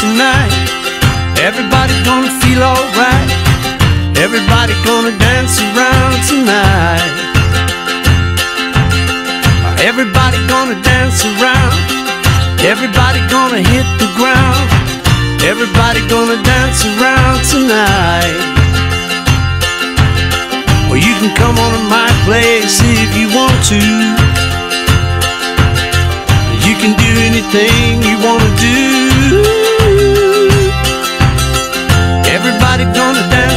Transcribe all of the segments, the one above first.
tonight. Everybody gonna feel alright. Everybody gonna dance around tonight. Everybody gonna dance around. Everybody gonna hit the ground. Everybody gonna dance around tonight. Or you can come on to my place if you want to. You can do anything gonna dance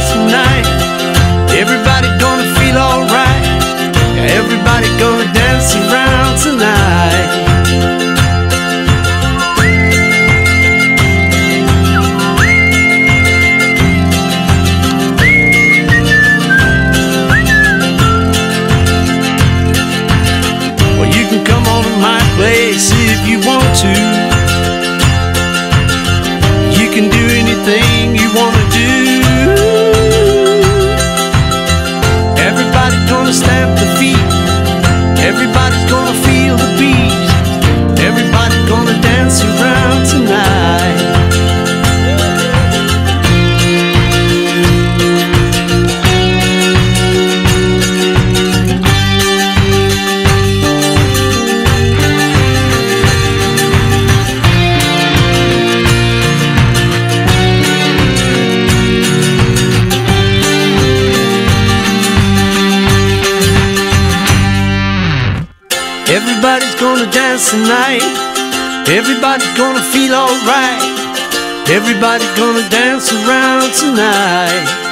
Everybody's gonna dance tonight. Everybody's gonna feel alright. Everybody's gonna dance around tonight.